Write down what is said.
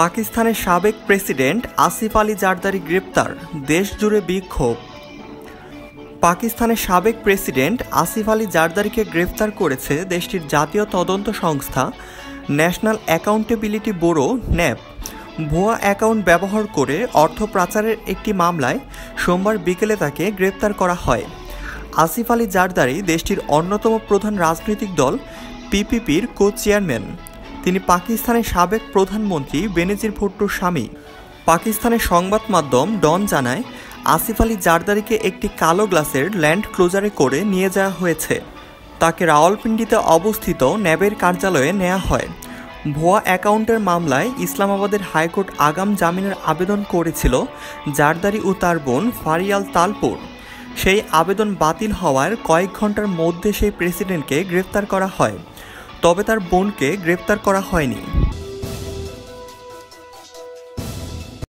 পাকিস্তানের সাবেক প্রেসিডেন্ট আসিফ আলী জারদারি গ্রেপ্তার দেশ জুড়ে বিক্ষোভ। পাকিস্তানের সাবেক প্রেসিডেন্ট আসিফ আলী জারদারিকে গ্রেফতার করেছে দেশটির জাতীয় তদন্ত সংস্থা ন্যাশনাল অ্যাকাউন্টেবিলিটি ব্যুরো, ন্যাপ। ভুয়া অ্যাকাউন্ট ব্যবহার করে অর্থ পাচারের একটি মামলায় সোমবার বিকেলে তাকে গ্রেপ্তার করা হয়। আসিফ আলী জারদারি দেশটির অন্যতম প্রধান রাজনৈতিক দল পিপিপির কো চেয়ারম্যান তিনি পাকিস্তানের সাবেক প্রধানমন্ত্রী বেনেজির ভুট্টোর স্বামী। পাকিস্তানের সংবাদ মাধ্যম ডন জানায়, আসিফ আলী জারদারিকে একটি কালো গ্লাসের ল্যান্ড ক্লোজারে করে নিয়ে যাওয়া হয়েছে। তাকে রাওয়ালপিন্ডিতে অবস্থিত ন্যাবের কার্যালয়ে নেওয়া হয়। ভুয়া অ্যাকাউন্টের মামলায় ইসলামাবাদের হাইকোর্ট আগাম জামিনের আবেদন করেছিল জারদারি ও তার বোন ফারিয়াল তালপুর। সেই আবেদন বাতিল হওয়ার কয়েক ঘণ্টার মধ্যে সেই প্রেসিডেন্টকে গ্রেপ্তার করা হয়। তবে তার বোনকে গ্রেপ্তার করা হয়নি।